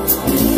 Oh, you.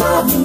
Bye.